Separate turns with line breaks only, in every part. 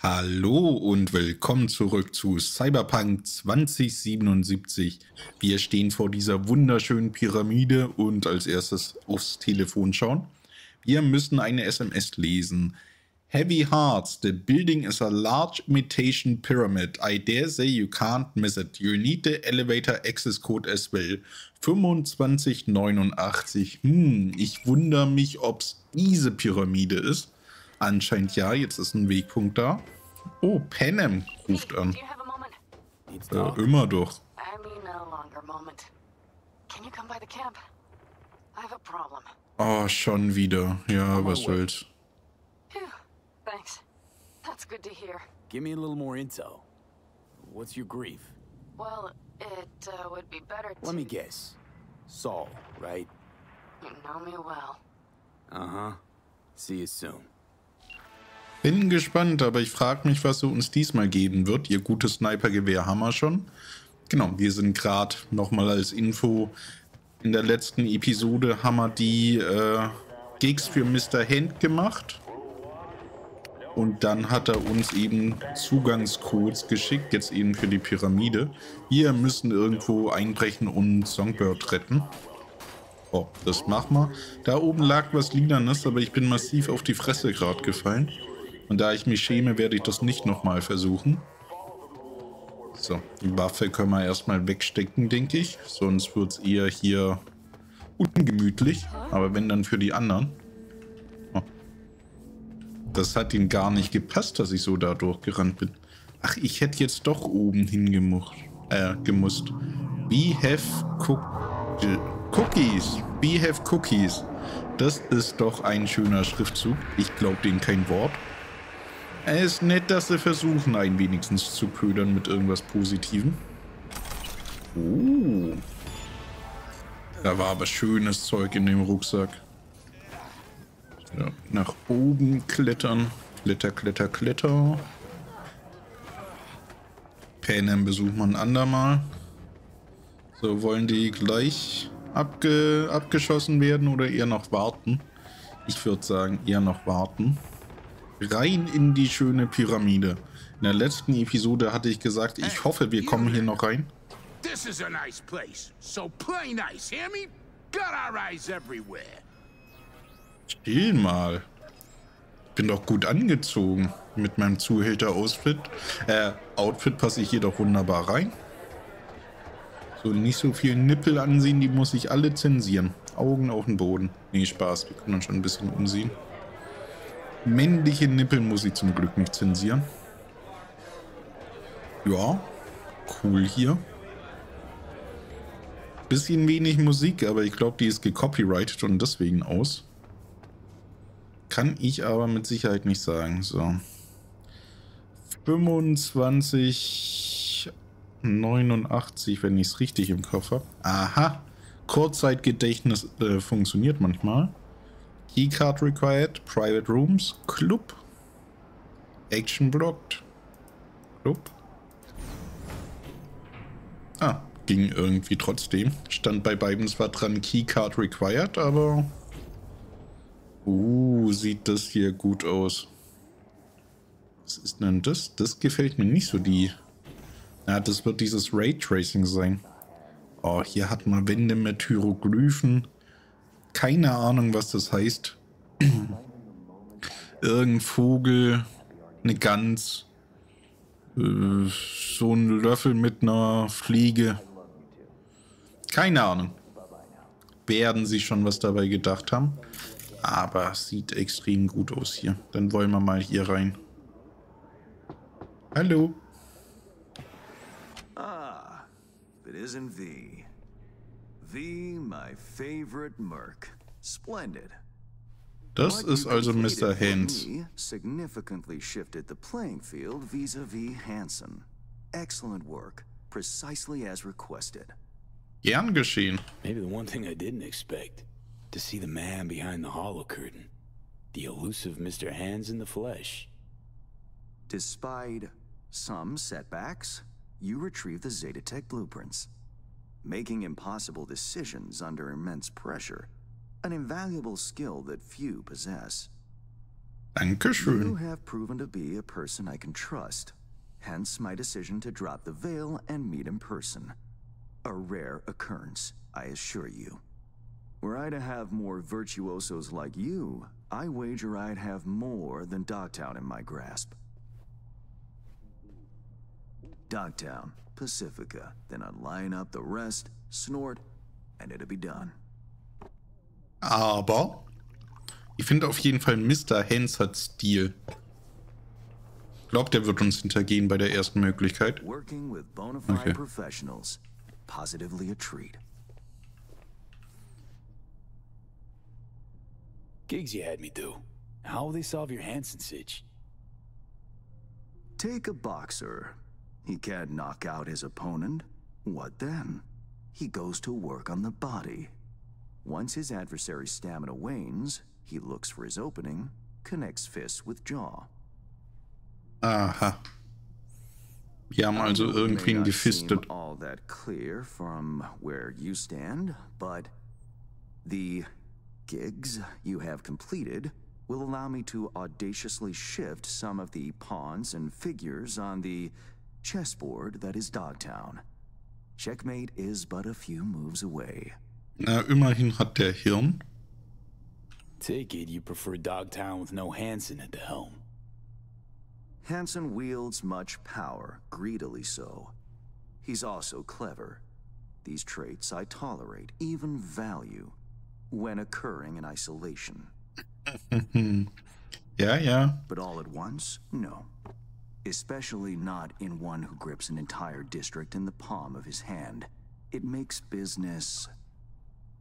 Hallo und willkommen zurück zu Cyberpunk 2077. Wir stehen vor dieser wunderschönen Pyramide und als erstes aufs Telefon schauen. Wir müssen eine SMS lesen. Heavy Hearts, the building is a large imitation pyramid. I dare say you can't miss it. You need the elevator access code as well. 2589. Hm, ich wundere mich, ob es diese Pyramide ist. Anscheinend ja, jetzt ist ein Wegpunkt da. Oh, Panem ruft an. Äh, immer doch. Oh, schon wieder. Ja, was soll's.
Thanks. That's good to hear.
Give me a little more intel. What's your grief?
Well, it uh, would be better to...
Let me guess. Saul, right?
You know me well.
Uh-huh. See you soon.
Bin gespannt, aber ich frage mich, was so uns diesmal geben wird. Ihr gutes Snipergewehr haben wir schon. Genau, wir sind gerade nochmal als Info. In der letzten Episode haben wir die äh, Gigs für Mr. Hand gemacht. Und dann hat er uns eben Zugangscodes geschickt, jetzt eben für die Pyramide. Wir müssen irgendwo einbrechen und Songbird retten. Oh, das machen wir. Da oben lag was Lilanes, aber ich bin massiv auf die Fresse gerade gefallen. Und da ich mich schäme, werde ich das nicht nochmal versuchen. So, die Waffe können wir erstmal wegstecken, denke ich. Sonst wird es eher hier ungemütlich. Aber wenn dann für die anderen. Das hat ihm gar nicht gepasst, dass ich so da durchgerannt bin. Ach, ich hätte jetzt doch oben hingemusst. Äh, gemusst. We have cook cookies. We have cookies. Das ist doch ein schöner Schriftzug. Ich glaube denen kein Wort. Es ist nett, dass sie versuchen, einen wenigstens zu ködern mit irgendwas Positivem. Oh. Da war aber schönes Zeug in dem Rucksack. Ja, nach oben klettern. Kletter, kletter, kletter. Panem besuchen wir ein andermal. So, wollen die gleich abge abgeschossen werden oder eher noch warten? Ich würde sagen, eher noch warten rein in die schöne Pyramide. In der letzten Episode hatte ich gesagt, ich hoffe, wir kommen hier noch rein. This is a nice place. So play nice, hear me? Got our eyes everywhere. Still mal. Bin doch gut angezogen. Mit meinem Zuhälter-Outfit. Äh, Outfit passe ich hier doch wunderbar rein. So, nicht so viel Nippel ansehen, die muss ich alle zensieren. Augen auf den Boden. Nee, Spaß, wir können uns schon ein bisschen umsehen. Männliche Nippel muss ich zum Glück nicht zensieren. Ja, cool hier. Bisschen wenig Musik, aber ich glaube, die ist gecopyrighted und deswegen aus. Kann ich aber mit Sicherheit nicht sagen. So. 25, 89, wenn ich es richtig im Kopf habe. Aha. Kurzzeitgedächtnis äh, funktioniert manchmal. Keycard required. Private rooms. Club. Action blocked. Club. Ah, ging irgendwie trotzdem. Stand bei beiden zwar dran Keycard required, aber... Uh, sieht das hier gut aus. Was ist denn das? Das gefällt mir nicht so, die... Ja, das wird dieses Raytracing sein. Oh, hier hat man Wände mit Hieroglyphen keine Ahnung, was das heißt. Irgendein Vogel, eine Gans, äh, so ein Löffel mit einer Fliege. Keine Ahnung. Werden sie schon was dabei gedacht haben. Aber sieht extrem gut aus hier. Dann wollen wir mal hier rein. Hallo.
Ah, it isn't V. V, my favorite merc. Splendid.
Das ist also Mr. Haynes.
Significantly shifted the playing field vis-a-vis -vis Hansen. Excellent work, precisely as requested.
Gern geschehen.
Maybe the one thing I didn't expect, to see the man behind the hollow curtain, the elusive Mr. Hands in the flesh.
Despite some setbacks, you retrieve the Zetatech blueprints making impossible decisions under immense pressure. an invaluable skill that few possess. You have proven to be a person I can trust, hence my decision to drop the veil and meet in person. A rare occurrence, I assure you. Were I to have more virtuosos like you, I wager I'd have more than Dogtown in my grasp. Dogtown, Pacifica, then I'd line up the rest, snort, and it'd be done.
Aber ich finde auf jeden Fall, Mr. Hens hat Stil. Ich glaube, der wird uns hintergehen bei der ersten Möglichkeit.
Working with bona fide
Okay.
professionals, positively a treat.
Gigs you had me do. How will they solve your Hansen sitch?
Take a boxer. He can't knock out his opponent. What then? He goes to work on the body. Once his adversary's stamina wanes, he looks for his opening, connects fists with jaw.
Aha. Wir haben also
It may
irgendwen
not
gefistet.
all that clear from where you stand, but the gigs you have completed will allow me to audaciously shift some of the pawns and figures on the chessboard that is Dogtown. Checkmate is but a few moves away.
Na, immerhin hat der Hirn.
Take it you prefer Dogtown with no Hansen at the helm.
Hansen wields much power, greedily so. He's also clever. These traits I tolerate, even value, when occurring in isolation.
yeah, yeah.
But all at once, no. Especially not in one who grips an entire district in the palm of his hand. It makes business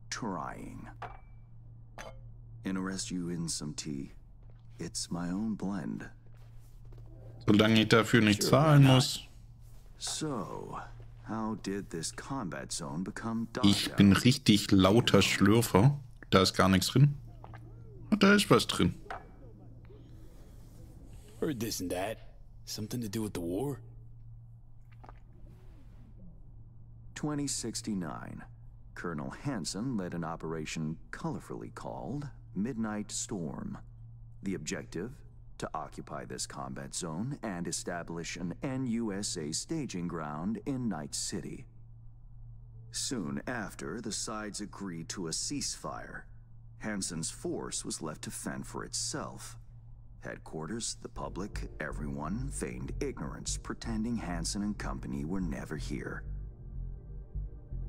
trying. Interest you in some tea? It's my own blend.
Solange ich dafür nicht
Sure,
zahlen
why not?
muss.
So, how did this combat zone become
Ich
Dogtown?
bin richtig lauter Schlürfer. Da ist gar nichts drin. Ah, Da ist was drin.
Heard this and that. Something to do with the war?
2069. Colonel Hansen led an operation colorfully called Midnight Storm. The objective? To occupy this combat zone and establish an NUSA staging ground in Night City. Soon after, the sides agreed to a ceasefire. Hansen's force was left to fend for itself. Headquarters, the public, everyone feigned ignorance, pretending Hansen and company were never here.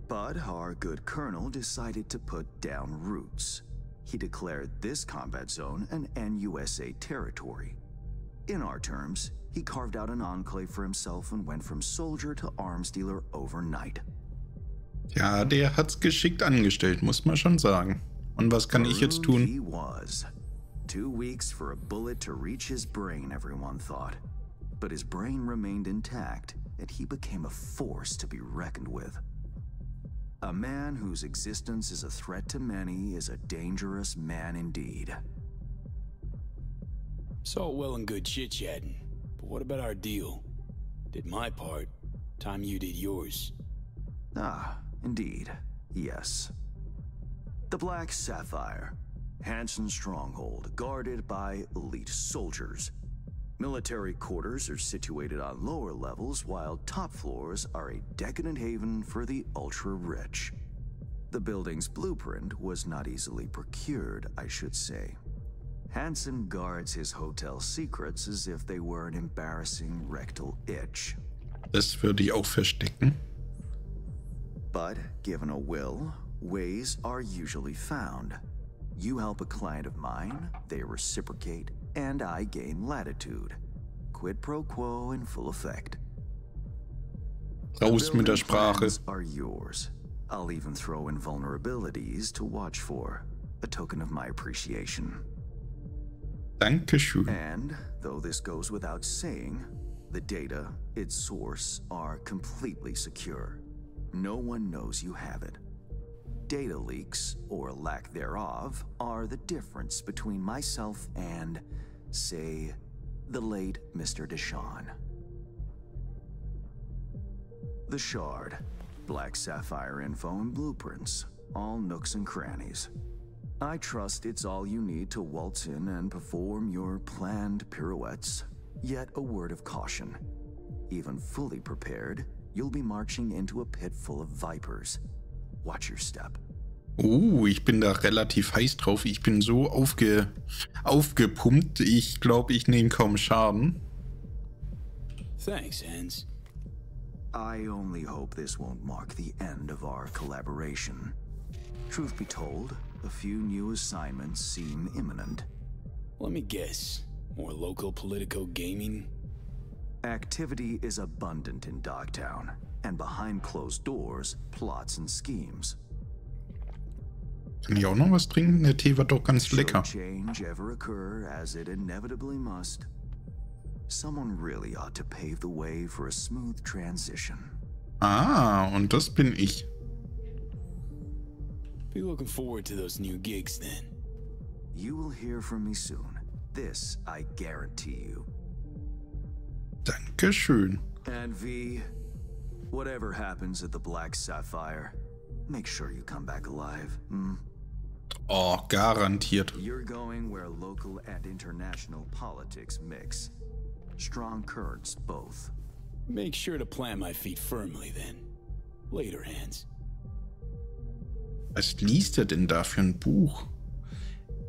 But our good colonel decided to put down roots. He declared this combat zone an NUSA territory. In our terms, he carved out an enclave for himself and went from soldier to arms dealer overnight.
Ja, der hat's geschickt angestellt, muss man schon sagen. Und was kann ich jetzt tun?
He was. Two weeks for a bullet to reach his brain, everyone thought. But his brain remained intact, and he became a force to be reckoned with. A man whose existence is a threat to many is a dangerous man indeed.
It's all well and good chit chatting, but what about our deal? Did my part, time you did yours.
Ah, indeed. Yes. The Black Sapphire. Hansen's stronghold, guarded by elite soldiers. Military quarters are situated on lower levels, while top floors are a decadent haven for the ultra rich. The building's blueprint was not easily procured, I should say. Hansen guards his hotel secrets as if they were an embarrassing rectal itch.
Das würde ich auch verstecken.
But given a will, ways are usually found. You help a client of mine, they reciprocate, and I gain latitude. Quid pro quo in full effect.
Raus mit der Sprache.
are yours. I'll even throw in vulnerabilities to watch for, a token of my appreciation.
Dankeschön.
And, though this goes without saying, the data, its source, are completely secure. No one knows you have it. Data leaks, or lack thereof, are the difference between myself and, say, the late Mr. Deshawn. The Shard. Black Sapphire info and blueprints. All nooks and crannies. I trust it's all you need to waltz in and perform your planned pirouettes. Yet a word of caution. Even fully prepared, you'll be marching into a pit full of vipers. Watch your step.
Oh, ich bin da relativ heiß drauf. Ich bin so aufge, aufgepumpt. Ich glaube, ich nehme kaum Schaden.
Thanks, Hans.
I only hope this won't mark the end of our collaboration. Truth be told, a few new assignments seem imminent.
Let me guess. More local Politico gaming?
Activity is abundant in Dogtown, and behind closed doors, plots and schemes.
Kann ich auch noch was trinken? Der Tee war doch ganz lecker.
change ever occur, as it inevitably must, someone really ought to pave the way for a smooth transition.
Ah, und das bin ich.
Be looking forward to those new gigs then.
You will hear from me soon. This I guarantee you.
Dankeschön.
And V, whatever happens at the Black Sapphire, make sure you come back alive. Hmm?
Oh, garantiert.
You're going where local and international politics mix. Strong currents, both.
Make sure to plant my feet firmly then. Later, Hans.
Was liest er denn da für ein Buch?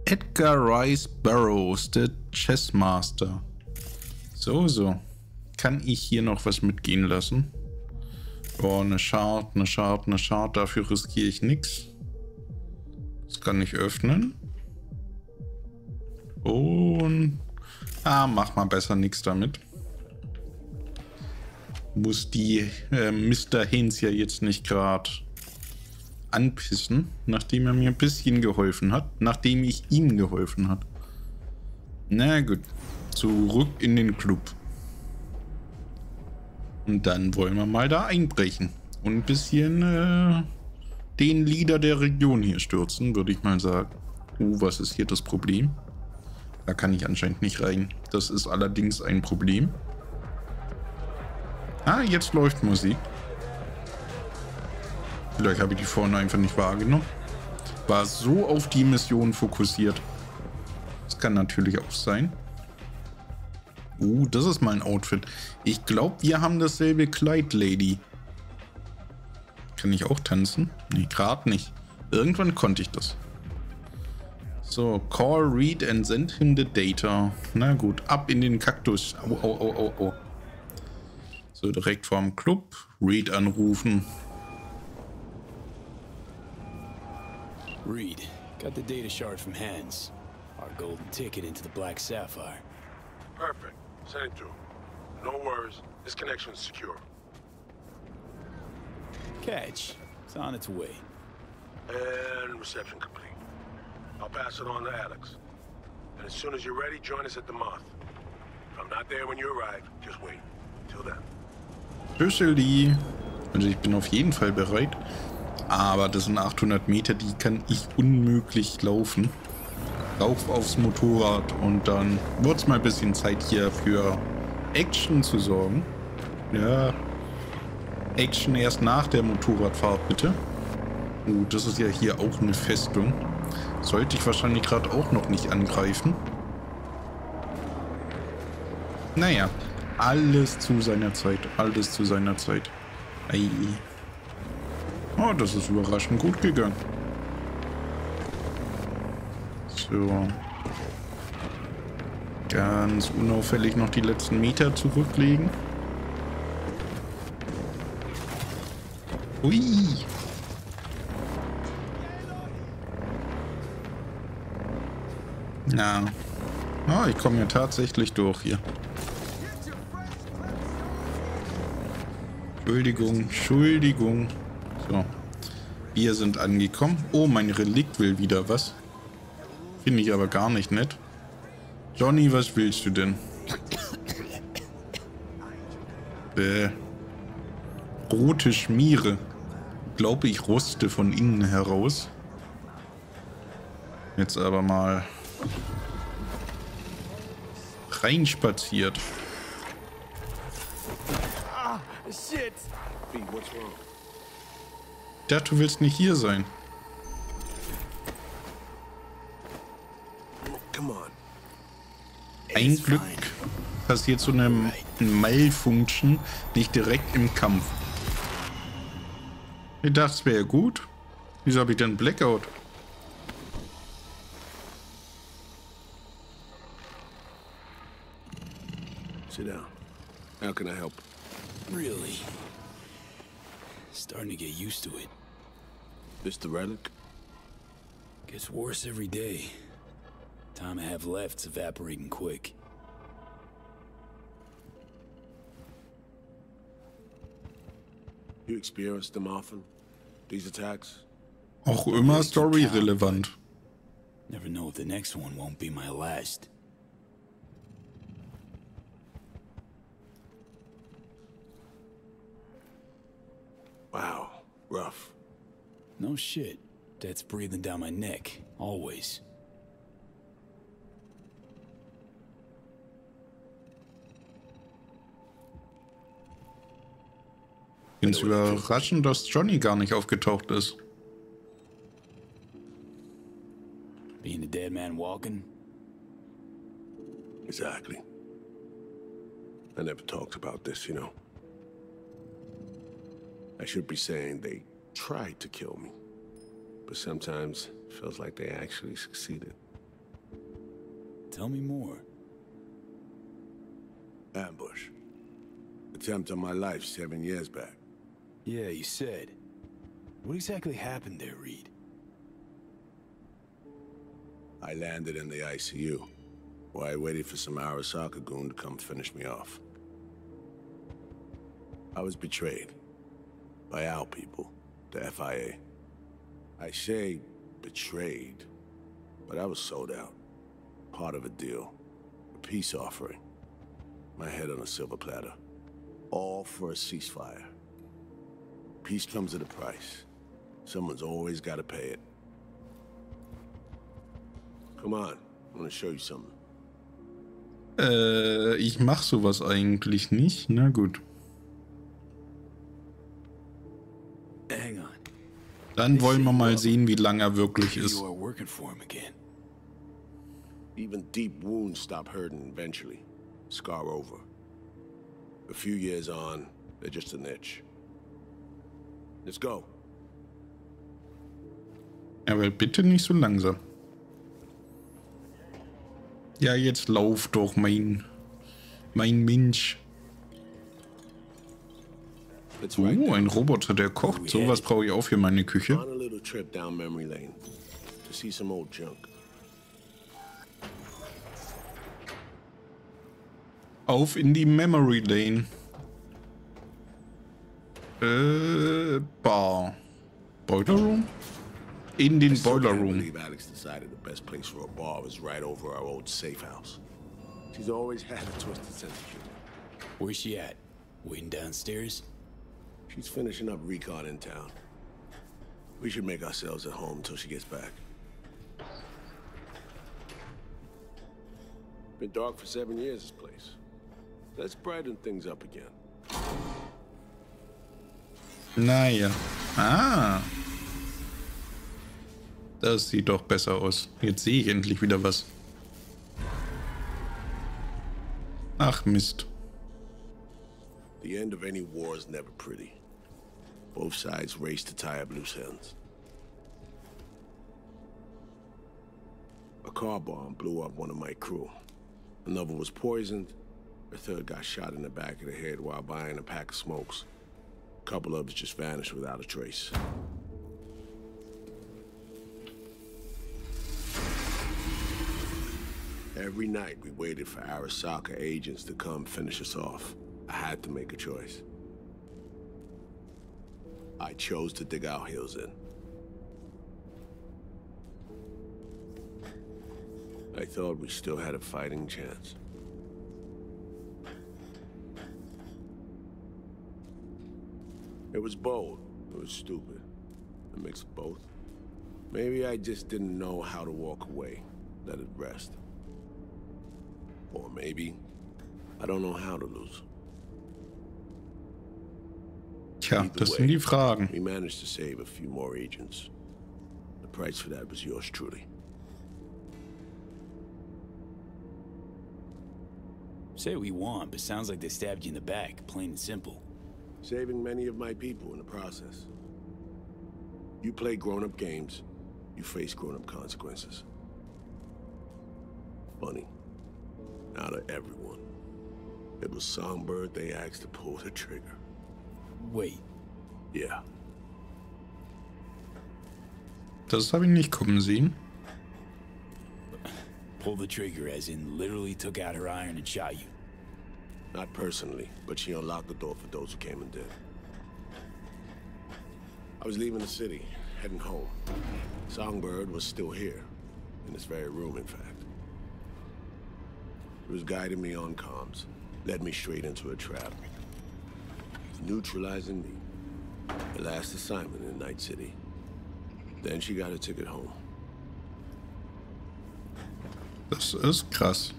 Edgar Rice Burroughs, der Chessmaster. So, so. Kann ich hier noch was mitgehen lassen? Oh, eine Chart, eine Chart, eine Chart. Dafür riskiere ich nichts. Das kann ich öffnen. Und... Ah, mach mal besser nichts damit. Muss die äh, Mr. Haynes ja jetzt nicht gerade anpissen, nachdem er mir ein bisschen geholfen hat, nachdem ich ihm geholfen hat. Na gut, zurück in den Club. Und dann wollen wir mal da einbrechen und ein bisschen äh, den Leader der Region hier stürzen, würde ich mal sagen. Uh, was ist hier das Problem? Da kann ich anscheinend nicht rein. Das ist allerdings ein Problem. Ah, jetzt läuft Musik. Vielleicht habe ich die vorne einfach nicht wahrgenommen. War so auf die Mission fokussiert. Das kann natürlich auch sein. Uh, das ist mein Outfit. Ich glaube, wir haben dasselbe Kleid, Lady. Kann ich auch tanzen? Nee, gerade nicht. Irgendwann konnte ich das. So, call, read and send him the data. Na gut, ab in den Kaktus. Au, au, au, au, au. So, direkt vorm Club. Read anrufen.
Reed, got the data shard from Hans. Our golden ticket into the Black Sapphire.
Perfect. Send it to him. No worries. This connection's secure.
Catch. It's on its way.
And reception complete. I'll pass it on to Alex. And as soon as you're ready, join us at the Moth. If I'm not there when you arrive, just wait. Till then.
Tschüsseli. Also ich bin auf jeden Fall bereit. Aber das sind 800 Meter, die kann ich unmöglich laufen. Rauf aufs Motorrad und dann wird es mal ein bisschen Zeit hier für Action zu sorgen. Ja, Action erst nach der Motorradfahrt, bitte. Oh, das ist ja hier auch eine Festung. Sollte ich wahrscheinlich gerade auch noch nicht angreifen. Naja, alles zu seiner Zeit. Alles zu seiner Zeit. Ei. Oh, das ist überraschend gut gegangen. So. Ganz unauffällig noch die letzten Meter zurücklegen. Ui. Na. Oh, ich komme ja tatsächlich durch hier. Entschuldigung, Entschuldigung. So. Wir sind angekommen. Oh, mein Relikt will wieder was. Finde ich aber gar nicht nett. Johnny, was willst du denn? Bäh. Rote Schmiere. Glaube ich roste von innen heraus. Jetzt aber mal reinspaziert.
Shit! B, what's wrong?
Ich dachte, du willst nicht hier sein.
on.
Ein Glück passiert so eine Malfunction nicht direkt im Kampf. Ich dachte, es wäre gut. Wieso habe ich denn Blackout?
Sit down. How can I help?
Really? Starting to get used to it.
This the relic?
Gets worse every day. Time I have left's evaporating quick.
You experienced them often? These attacks?
Auch immer story-relevant.
Never know if the next one won't be my last.
Wow, rough.
No shit. That's breathing down my neck, always.
Find's überraschend, dass Johnny gar nicht aufgetaucht ist.
Being a dead man walking?
Exactly. I never talked about this, you know. I should be saying they tried to kill me. But sometimes it feels like they actually succeeded.
Tell me more.
Ambush. Attempt on my life seven years back.
Yeah, you said. What exactly happened there, Reed?
I landed in the ICU, while I waited for some Arasaka goon to come finish me off. I was betrayed by our people, the FIA. I say betrayed, but I was sold out. Part of a deal, a peace offering. My head on a silver platter. All for a ceasefire. Peace comes at a price. Someone's always got to pay it. Come on, I want to show you something.
Äh, ich mach sowas eigentlich nicht. Na gut.
Hang on.
Dann wollen wir mal sehen, wie lange er wirklich ist.
are working for him again.
Even deep wounds stop hurting eventually. Scar over. A few years on, they're just an itch. Let's go.
Aber bitte nicht so langsam. Ja, jetzt lauf doch, mein, mein Mensch. Oh, ein Roboter, der kocht. Sowas brauche ich auch für meine Küche. Auf in die Memory Lane. Äh, Bar. Boiler Room? In den
Still
Boiler
can't
Room.
believe Alex decided the best place for a bar was right over our old safe house. She's always had a twisted sense of humor.
Where's she at? Waiting downstairs?
She's finishing up recon in town. We should make ourselves at home until she gets back. Been dark for seven years, this place. Let's brighten things up again.
Naja. Ah. Das sieht doch besser aus. Jetzt sehe ich endlich wieder was. Ach Mist.
The end of any war is never pretty. Both sides race to tie up loose ends. A car bomb blew up one of my crew. Another was poisoned. A third got shot in the back of the head while buying a pack of smokes. A couple us just vanished without a trace. Every night we waited for Arasaka agents to come finish us off. I had to make a choice. I chose to dig our heels in. I thought we still had a fighting chance. It was bold. It was stupid. A mix of both. Maybe I just didn't know how to walk away. Let it rest. Or maybe I don't know how to lose.
Tja,
Either
das
way,
sind die Fragen.
We managed to save a few more agents. The price for that was yours truly.
Say what you want, but sounds like they stabbed you in the back, plain and simple.
Saving many of my people in the process. You play grown-up games, you face grown-up consequences. Funny. Out of everyone, it was Songbird they asked to pull the trigger.
Wait,
Yeah,
Das habe ich nicht kommen sehen.
pull the trigger as in literally took out her iron and shot you.
Not personally, but she unlocked the door for those who came and did. I was leaving the city, heading home. Songbird was still here, in this very room, in fact. He was guiding me on comms, led me straight into a trap. Neutralizing me. The last assignment in Night City. Then she got a ticket home.
Das ist krass.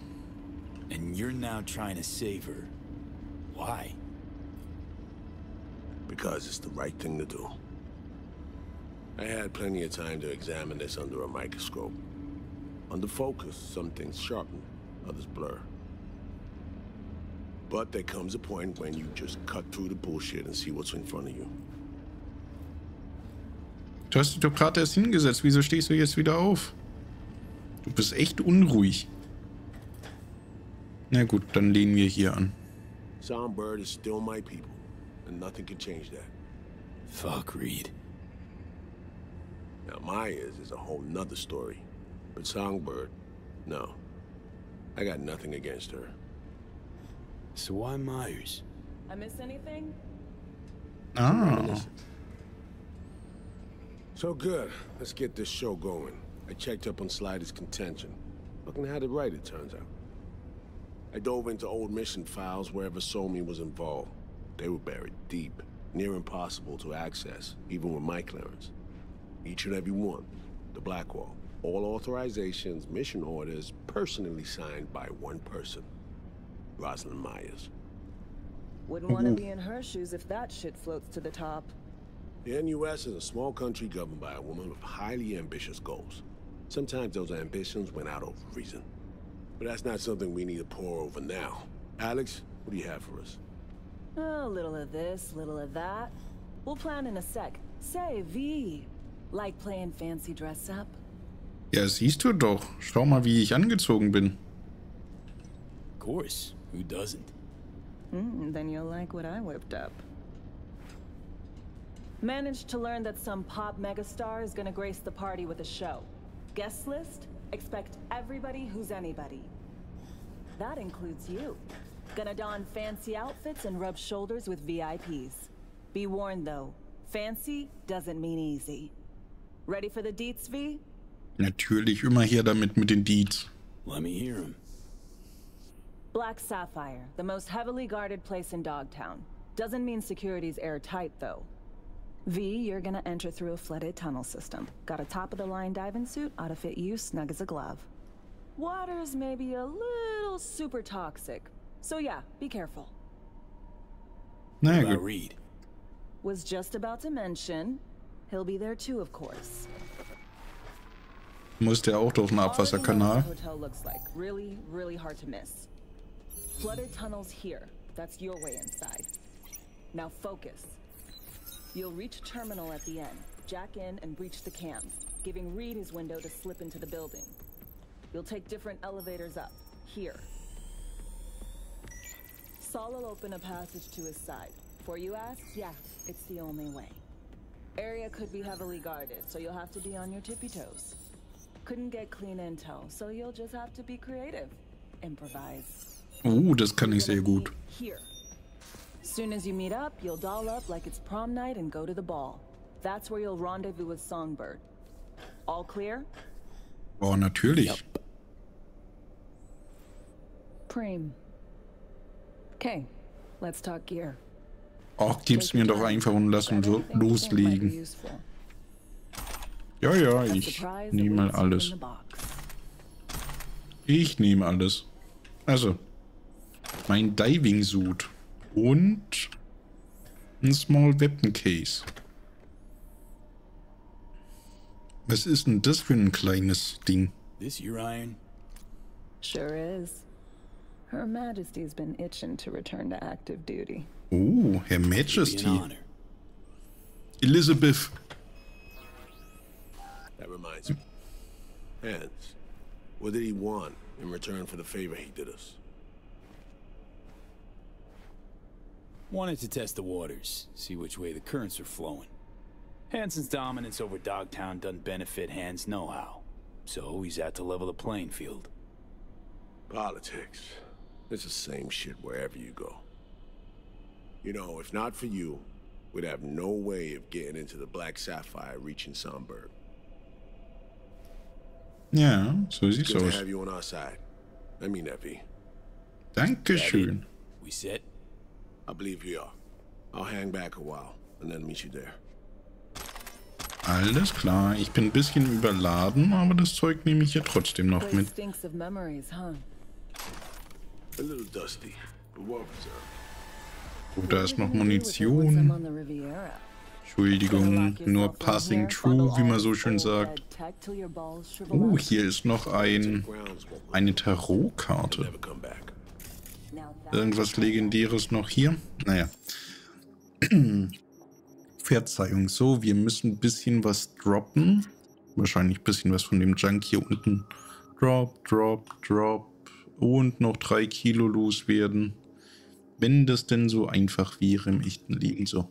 And you're now trying to save her. Why?
because it's the right thing to do. I had plenty of time to examine this under a microscope. Under focus, some things sharpen, others blur. But there comes a point when you just cut through the bullshit and see what's in front of you.
Du hast dich doch gerade erst hingesetzt. Wieso stehst du jetzt wieder auf? Du bist echt unruhig. Na gut, dann lehnen wir hier an.
Songbird is still my people, and nothing can change that.
Fuck, Reed.
Now, Maya's is a whole nother story. But Songbird, no. I got nothing against her.
So why Myers?
I miss anything?
Ah,
So good. Let's get this show going. I checked up on Slider's contention. Fucking had it right, it turns out. I dove into old mission files wherever Somi was involved. They were buried deep, near impossible to access, even with my clearance. Each and every one. The Blackwall. All authorizations, mission orders, personally signed by one person. Rosalind Myers.
Wouldn't want to be in her shoes if that shit floats to the top.
The NUS is a small country governed by a woman with highly ambitious goals. Sometimes those ambitions went out of reason. But that's not something we need to pour over now. Alex, what do you have for us?
A little of this, little of that. We'll plan in a sec. Say, V. Like playing fancy dress up?
ja, siehst du doch. Schau mal, wie ich angezogen bin.
Of course, who doesn't?
Mm, then you'll like what I whipped up. Managed to learn that some pop megastar is gonna grace the party with a show. Guest list? Expect everybody who's anybody. That includes you. Gonna don fancy outfits and rub shoulders with VIPs. Be warned though, fancy doesn't mean easy. Ready for the deets, V?
Natürlich immer hier damit mit den Deeds.
Let me hear him.
Black Sapphire, the most heavily guarded place in Dogtown. Doesn't mean security's airtight, though. V, you're gonna enter through a flooded tunnel system. Got a top-of-the-line diving suit, ought to fit you snug as a glove. Water's maybe a little super toxic. So yeah, be careful.
Na ja,
About
gut.
Reed.
Was just about to mention, he'll be there too, of course.
Muss der auch durch den
Already know what
Abwasserkanal?
hotel looks like. Really, really hard to miss. Flooded tunnels here. That's your way inside. Now focus. You'll reach terminal at the end. Jack in and breach the cams, giving Reed his window to slip into the building. You'll take different elevators up. Here. Saul will open a passage to his side. For you ask? Yeah, it's the only way. Area could be heavily guarded, so you'll have to be on your tippy toes. Couldn't get clean intel, so you'll just have to be creative. Improvise.
Oh, das kann ich sehr gut.
Here. Soon as you meet up, you'll doll up like it's prom night and go to the ball. That's where you'll rendezvous with Songbird. All clear?
Oh, natürlich.
Preem. Okay, let's talk gear.
Ach, gib's mir doch einfach und lass uns loslegen. Ja, ja, ich nehme mal alles. Ich nehme alles. Also, mein Diving Suit und ein Small Weapon Case. Was ist denn das für ein kleines Ding?
This your iron?
Sure is. Her Majesty's been itching to return to active duty.
Oh,
Her
Majesty. Elizabeth.
That reminds me. Hans, what did he want in return for the favor he did us?
Wanted to test the waters, see which way the currents are flowing. Hansen's dominance over Dogtown doesn't benefit Hans no how. So he's out to level the playing field.
Politics. It's the same shit wherever you go. You know, if not for you, we'd have no way of getting into the Black Sapphire reaching Somberg.
Ja, so sieht's
Good to have you on our side. I mean that, V.
Dankeschön.
We set?
I believe we are. I'll hang back a while and then meet you there.
Alles klar. Ich bin ein bisschen überladen, aber das Zeug nehme ich ja trotzdem noch mit.
stinks of memories, huh?
A little dusty, but well preserved.
Oh, da ist noch
you
Munition. Entschuldigung, nur passing true, wie man so schön sagt. Oh, hier ist noch ein, eine Tarotkarte. Irgendwas Legendäres noch hier? Naja. Verzeihung. So, wir müssen ein bisschen was droppen. Wahrscheinlich ein bisschen was von dem Junk hier unten. Drop, drop, drop. Und noch drei Kilo loswerden. Wenn das denn so einfach wäre im echten Leben so.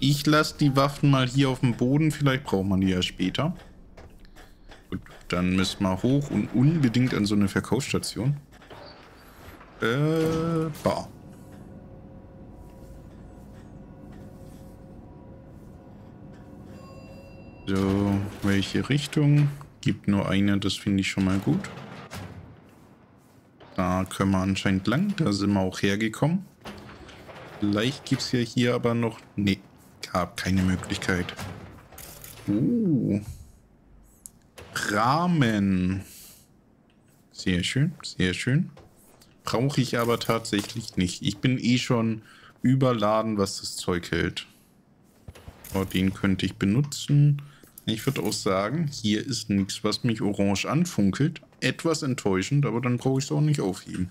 Ich lasse die Waffen mal hier auf dem Boden. Vielleicht braucht man die ja später. Gut, dann müssen wir hoch und unbedingt an so eine Verkaufsstation. Äh, Bar. So, welche Richtung? Gibt nur eine, das finde ich schon mal gut. Da können wir anscheinend lang, da sind wir auch hergekommen. Vielleicht gibt es ja hier aber noch... Nee, gab keine Möglichkeit. Uh. Rahmen. Sehr schön, sehr schön. Brauche ich aber tatsächlich nicht. Ich bin eh schon überladen, was das Zeug hält. Oh, den könnte ich benutzen. Ich würde auch sagen, hier ist nichts, was mich orange anfunkelt. Etwas enttäuschend, aber dann brauche ich es auch nicht aufheben.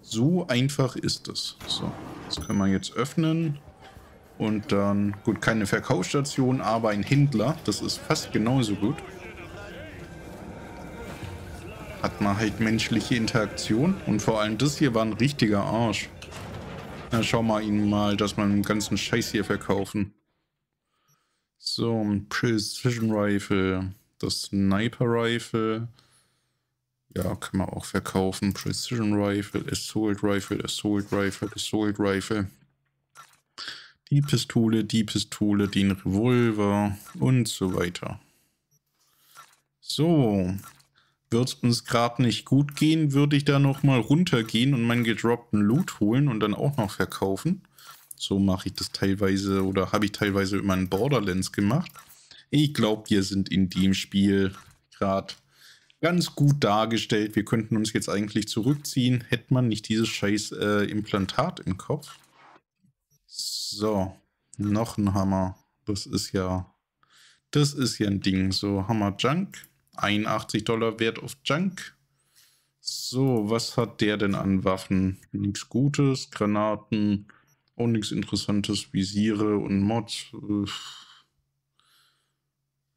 So einfach ist es. So, das können wir jetzt öffnen. Und dann, gut, keine Verkaufsstation, aber ein Händler. Das ist fast genauso gut. Hat man halt menschliche Interaktion. Und vor allem das hier war ein richtiger Arsch. Na, schau mal ihn mal, dass man den ganzen Scheiß hier verkaufen. So, ein Precision Rifle. Das Sniper Rifle. Ja, kann man auch verkaufen. Precision Rifle, Assault Rifle, Assault Rifle, Assault Rifle. Die Pistole, die Pistole, den Revolver und so weiter. So. Wird es uns gerade nicht gut gehen, würde ich da nochmal runtergehen und meinen gedroppten Loot holen und dann auch noch verkaufen. So mache ich das teilweise oder habe ich teilweise immer in Borderlands gemacht. Ich glaube, wir sind in dem Spiel gerade ganz gut dargestellt. Wir könnten uns jetzt eigentlich zurückziehen, hätte man nicht dieses scheiß äh, Implantat im Kopf. So, noch ein Hammer. Das ist ja, das ist ja ein Ding. So, Hammer Junk. 81 Dollar Wert auf Junk. So, was hat der denn an Waffen? Nichts Gutes, Granaten, auch nichts Interessantes, Visiere und Mods.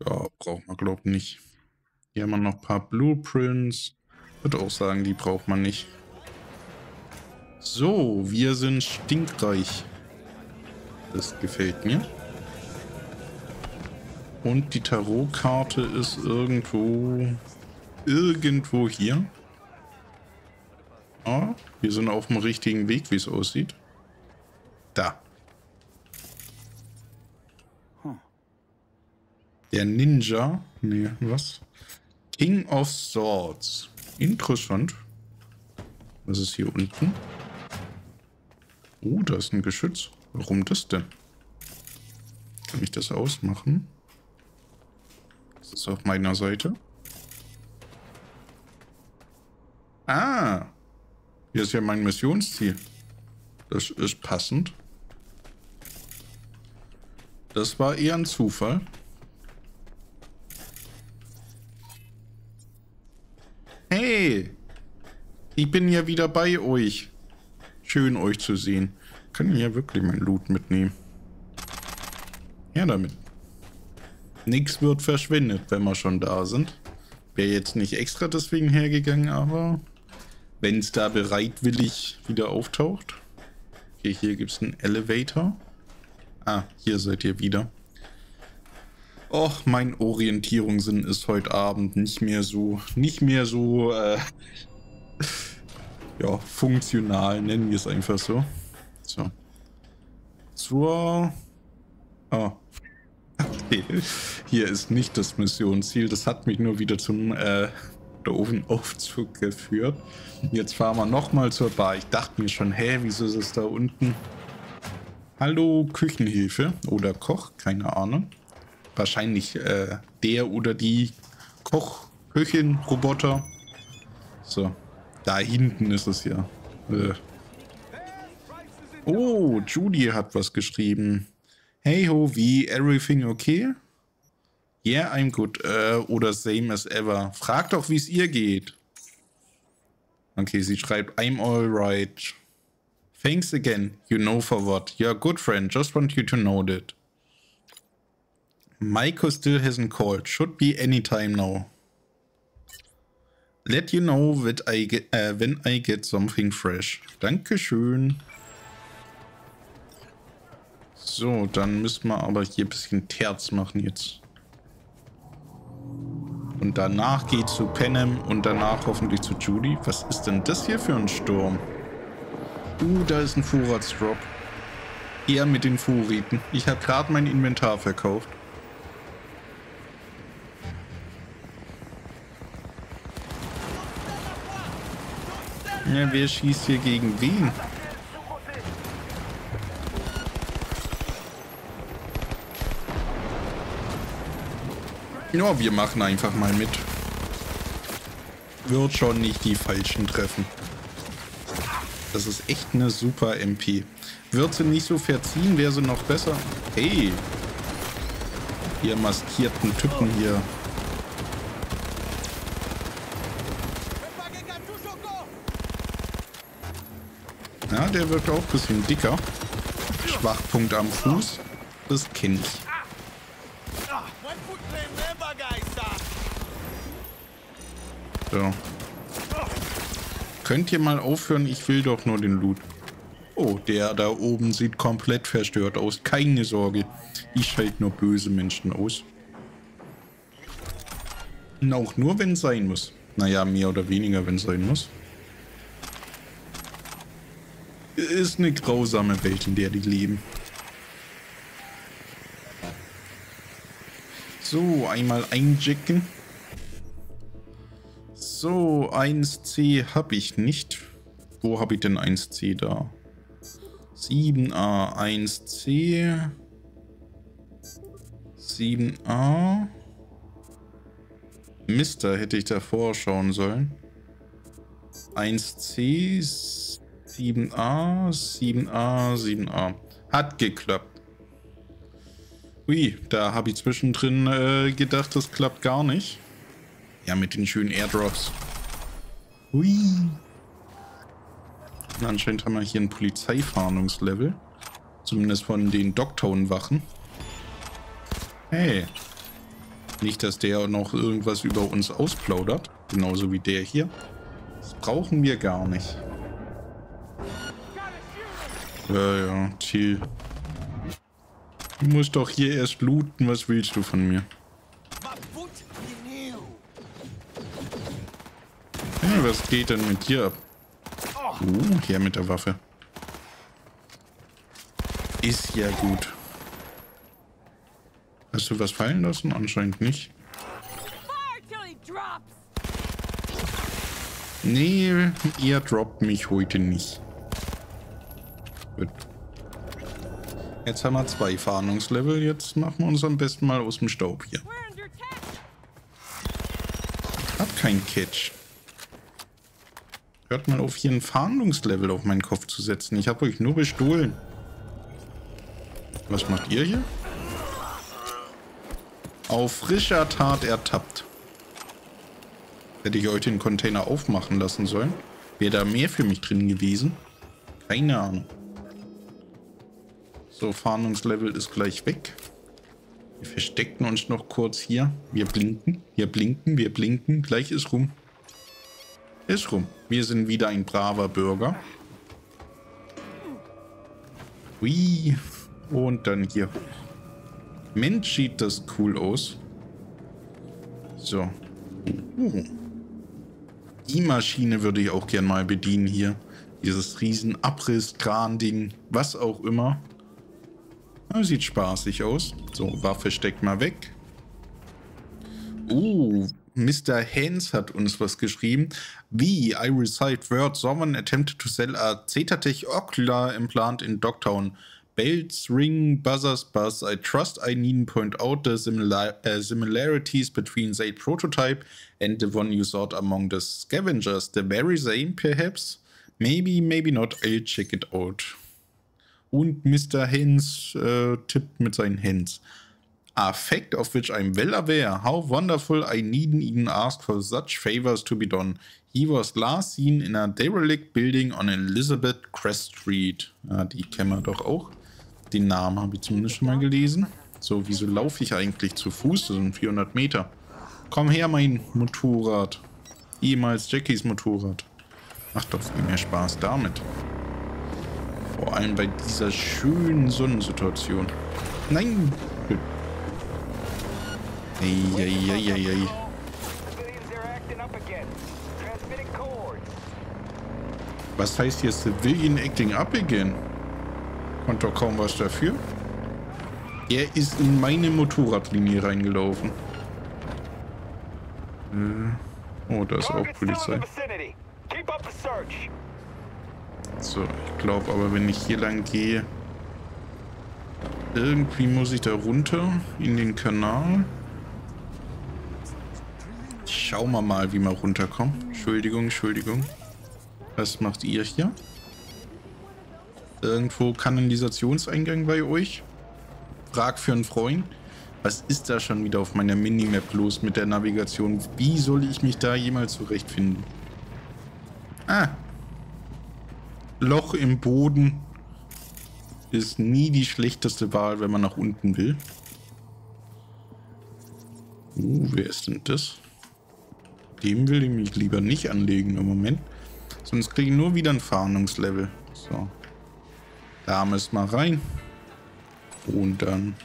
Ja, braucht man, glaub nicht. Hier haben wir noch ein paar Blueprints. Würde auch sagen, die braucht man nicht. So, wir sind stinkreich. Das gefällt mir. Und die Tarotkarte ist irgendwo... Irgendwo hier. Ah, wir sind auf dem richtigen Weg, wie es aussieht. Da. Der Ninja. Nee, was? King of Swords. Interessant. Was ist hier unten? Oh, da ist ein Geschütz. Warum das denn? Kann ich das ausmachen? Ist auf meiner Seite? Ah! Hier ist ja mein Missionsziel. Das ist passend. Das war eher ein Zufall. Hey! Ich bin ja wieder bei euch. Schön, euch zu sehen. Kann ich ja wirklich mein Loot mitnehmen. Ja, damit. Nichts wird verschwendet, wenn wir schon da sind. Wäre jetzt nicht extra deswegen hergegangen, aber wenn es da bereitwillig wieder auftaucht. Okay, hier gibt es einen Elevator. Ah, hier seid ihr wieder. Och, mein Orientierungssinn ist heute Abend nicht mehr so, nicht mehr so, äh, ja, funktional, nennen wir es einfach so. So. Zur, ah, Hier ist nicht das Missionsziel, das hat mich nur wieder zum, äh, Ofenaufzug geführt. Jetzt fahren wir nochmal zur Bar. Ich dachte mir schon, hä, wieso ist es da unten? Hallo, Küchenhilfe oder Koch, keine Ahnung. Wahrscheinlich äh, der oder die Koch, Köchin, Roboter. So, da hinten ist es ja. Äh. Oh, Judy hat was geschrieben. Hey ho, wie, everything okay? Yeah, I'm good. Äh, oder same as ever. Frag doch, wie es ihr geht. Okay, sie schreibt, I'm alright. Thanks again. You know for what. You're a good friend. Just want you to know that. Maiko still hasn't called. Should be anytime now. Let you know that I get, äh, when I get something fresh. Dankeschön. So, dann müssen wir aber hier ein bisschen Terz machen jetzt. Und danach geht zu Penem und danach hoffentlich zu Judy. Was ist denn das hier für ein Sturm? Uh, da ist ein Vorratsdrop. Eher mit den Vorräten. Ich habe gerade mein Inventar verkauft. Ja, wer schießt hier gegen wen? Ja, wir machen einfach mal mit. Wird schon nicht die Falschen treffen. Das ist echt eine super MP. Wird sie nicht so verziehen, wäre sie noch besser. Hey. Ihr maskierten Typen hier. Ja, der wirkt auch ein bisschen dicker. Schwachpunkt am Fuß. Das kenne ich. So. Könnt ihr mal aufhören? Ich will doch nur den Loot. Oh, der da oben sieht komplett verstört aus. Keine Sorge. Ich schalte nur böse Menschen aus. Und auch nur, wenn es sein muss. Naja, mehr oder weniger, wenn es sein muss. Ist eine grausame Welt, in der die leben. So, einmal einjacken. So, 1C habe ich nicht. Wo habe ich denn 1C da? 7A, 1C. 7A. Mister hätte ich davor schauen sollen. 1C, 7A, 7A, 7A. Hat geklappt. Ui, da habe ich zwischendrin äh, gedacht, das klappt gar nicht. Ja, mit den schönen Airdrops. Hui. Und anscheinend haben wir hier ein Polizeifahndungslevel. Zumindest von den Dogtown-Wachen. Hey. Nicht, dass der noch irgendwas über uns ausplaudert. Genauso wie der hier. Das brauchen wir gar nicht. Ja, ja, chill. Du musst doch hier erst looten. Was willst du von mir? Hey, was geht denn mit dir ab? Uh, hier mit der Waffe. Ist ja gut. Hast du was fallen lassen? Anscheinend nicht. Nee, ihr droppt mich heute nicht. Gut. Jetzt haben wir zwei Fahndungslevel. Jetzt machen wir uns am besten mal aus dem Staub hier. Hab kein Catch. Hört mal auf, hier ein Fahndungslevel auf meinen Kopf zu setzen. Ich habe euch nur bestohlen. Was macht ihr hier? Auf frischer Tat ertappt. Hätte ich euch den Container aufmachen lassen sollen. Wäre da mehr für mich drin gewesen? Keine Ahnung. So, Fahndungslevel ist gleich weg. Wir verstecken uns noch kurz hier. Wir blinken, wir blinken, wir blinken. Gleich ist rum. Ist rum. Wir sind wieder ein braver Bürger. Hui. Und dann hier. Mensch, sieht das cool aus. So. Uh. Die Maschine würde ich auch gern mal bedienen hier. Dieses riesen Abriss-Kran-Ding, was auch immer. Ja, sieht spaßig aus. So, Waffe steckt mal weg. Uh, Mr. Hans hat uns was geschrieben. Wie I recite word someone attempted to sell a Zetatech ocular implant in Dogtown. Bells ring, buzzers buzz. I trust I needn't point out the similar, uh, similarities between the prototype and the one you sought among the scavengers. The very same, perhaps? Maybe, maybe not. I'll check it out. Und Mr. Hens äh, tippt mit seinen Hands. A fact of which I'm well aware. How wonderful I needn't even ask for such favors to be done. He was last seen in a derelict building on Elizabeth Crest Street. Ja, die kennen wir doch auch. Den Namen habe ich zumindest schon mal gelesen. So, wieso laufe ich eigentlich zu Fuß? Das sind 400 Meter. Komm her, mein Motorrad. Ehemals Jackies Motorrad. Macht doch viel mehr Spaß damit. Vor allem bei dieser schönen Sonnensituation. Nein! Eieieiei. Was heißt hier Civilian Acting Up Again? Konnte doch kaum was dafür. Er ist in meine Motorradlinie reingelaufen. Äh. Oh, da ist auch Polizei. So, ich glaube aber, wenn ich hier lang gehe... Irgendwie muss ich da runter in den Kanal. Schauen wir mal, wie wir runterkommen. Entschuldigung, Entschuldigung. Was macht ihr hier? Irgendwo Kanalisationseingang bei euch? Frag für einen Freund. Was ist da schon wieder auf meiner Minimap los mit der Navigation? Wie soll ich mich da jemals zurechtfinden? Ah. Loch im Boden ist nie die schlechteste Wahl, wenn man nach unten will. Uh, wer ist denn das? Dem will ich mich lieber nicht anlegen im Moment. Sonst kriege ich nur wieder ein Fahndungslevel. So. Da müssen wir rein. Und dann...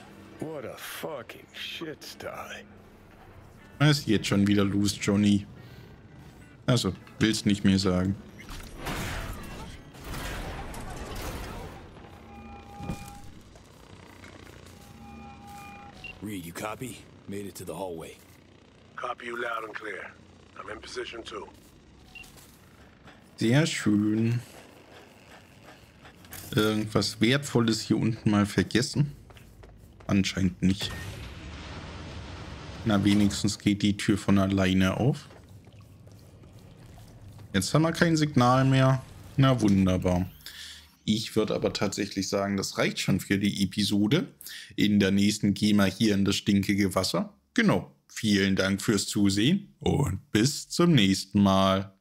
What a fucking shitsty.
Was ist jetzt schon wieder los, Johnny? Also, willst nicht mehr sagen.
Reed, you copy? Made it to the hallway.
Copy you loud and clear. I'm in position too.
Sehr schön. Irgendwas Wertvolles hier unten mal vergessen? Anscheinend nicht. Na, wenigstens geht die Tür von alleine auf. Jetzt haben wir kein Signal mehr. Na, wunderbar. Ich würde aber tatsächlich sagen, das reicht schon für die Episode. In der nächsten gehen wir hier in das stinkige Wasser. Genau. Vielen Dank fürs Zusehen und bis zum nächsten Mal.